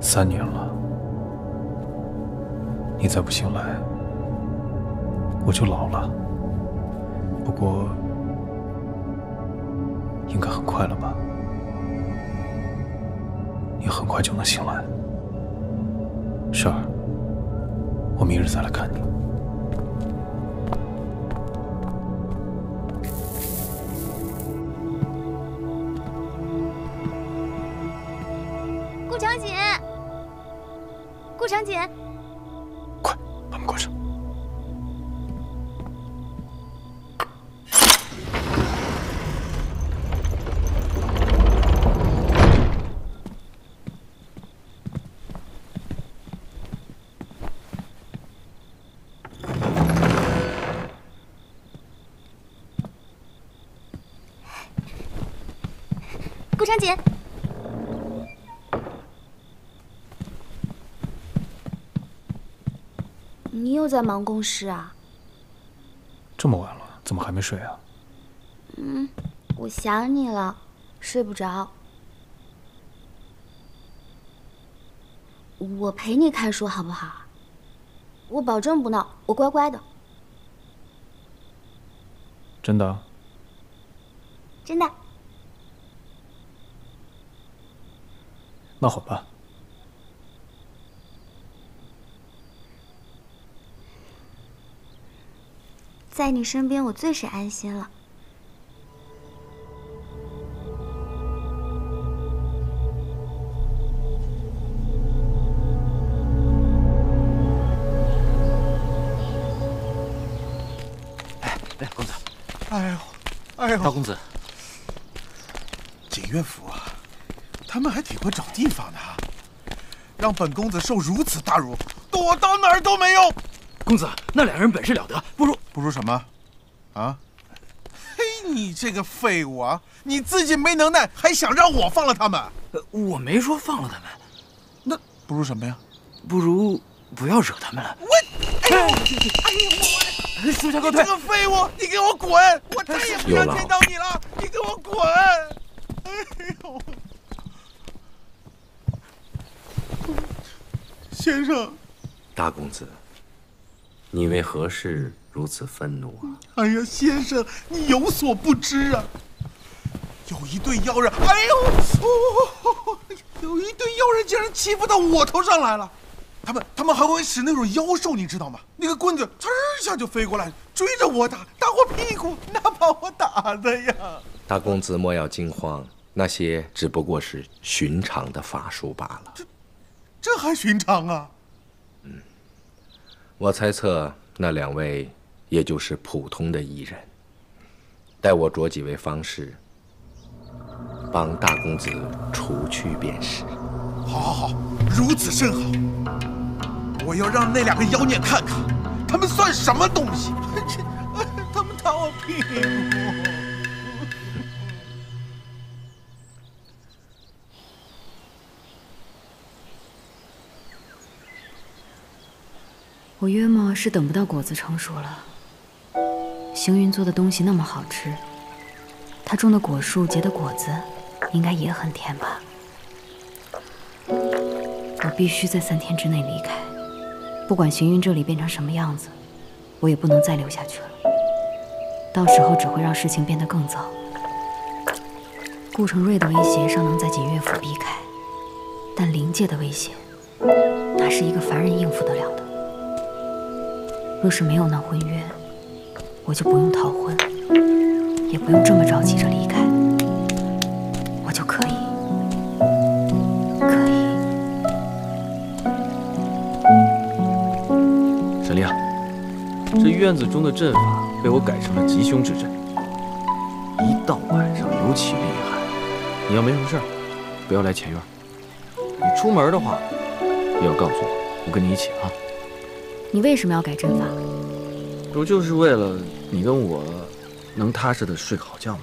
三年了，你再不醒来，我就老了。不过，应该很快了吧？你很快就能醒来。十儿，我明日再来看你。顾长锦，顾长锦，快把门关上。顾长锦，你又在忙公事啊？这么晚了，怎么还没睡啊？嗯，我想你了，睡不着。我陪你看书好不好？我保证不闹，我乖乖的，真的？真的。那好吧。在你身边，我最是安心了。哎，公子，哎呦，哎呦，大公子，景岳府啊，他们还挺会找地方的啊，让本公子受如此大辱，躲到哪儿都没用。公子，那两人本事了得，不如不如什么？啊？嘿，你这个废物啊！你自己没能耐，还想让我放了他们？呃我没说放了他们，那不如什么呀？不如不要惹他们了。我，哎呦，哎呦，苏家哥退你这！个废物，你给我滚！我再也不想见到你了，你给我滚！哎呦，先生，大公子，你为何事如此愤怒啊？哎呀，先生，你有所不知啊，有一对妖人，哎呦，哦，有一对妖人竟然欺负到我头上来了。他们他们还会使那种妖兽，你知道吗？那个棍子呲儿一下就飞过来，追着我打，打我屁股，那把我打的呀！大公子莫要惊慌，那些只不过是寻常的法术罢了。这这还寻常啊？我猜测那两位也就是普通的艺人。待我着几位方士，帮大公子除去便是。好，好，好，如此甚好。我要让那两个妖孽看看，他们算什么东西！他们打我屁股。我约莫是等不到果子成熟了。行云做的东西那么好吃，他种的果树结的果子应该也很甜吧。我必须在三天之内离开，不管行云这里变成什么样子，我也不能再留下去了。到时候只会让事情变得更糟。顾承瑞的威胁尚能在锦乐府避开，但灵界的威胁，哪是一个凡人应付得了的？若是没有那婚约，我就不用逃婚，也不用这么着急着离开，我就可以，可以。沈亮，这院子中的阵法被我改成了吉凶之阵，一到晚上尤其厉害。你要没什么事儿，不要来前院。你出门的话，也要告诉我，我跟你一起啊。你为什么要改阵法？不就是为了你跟我能踏实的睡个好觉吗？